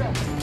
Trump.